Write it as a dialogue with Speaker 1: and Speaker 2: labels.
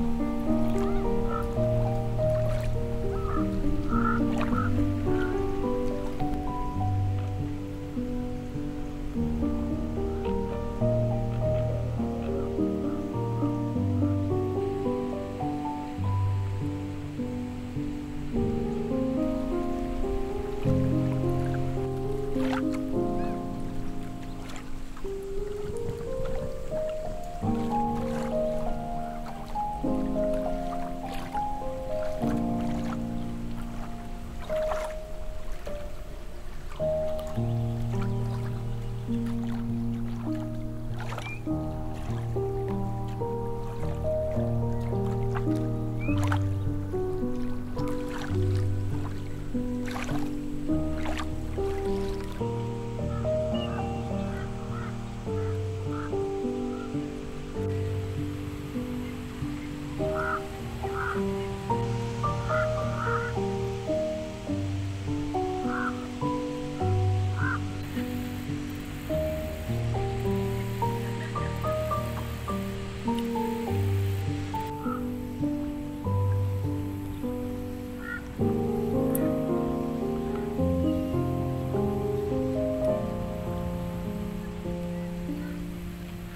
Speaker 1: Mm-hmm.